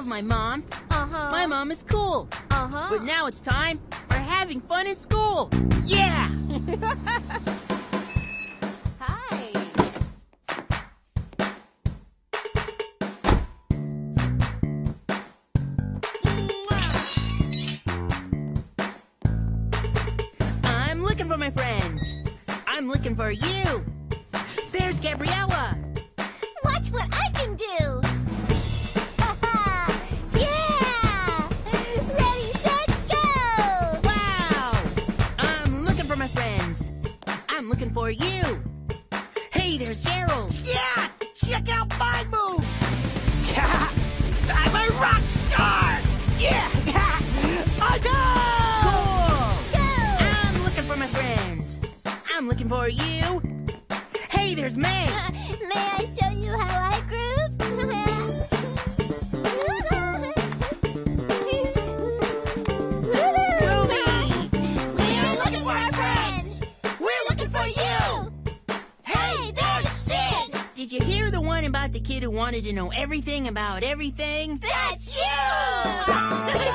love my mom. Uh-huh. My mom is cool. Uh-huh. But now it's time for having fun in school. Yeah! Hi. I'm looking for my friends. I'm looking for you. There's Gabriella. For you. Hey, there's Gerald. Yeah! Check out my moves! I'm a rock star! Yeah! awesome! Cool! Go! I'm looking for my friends. I'm looking for you. Hey, there's May. May I show you Did you hear the one about the kid who wanted to know everything about everything? That's you!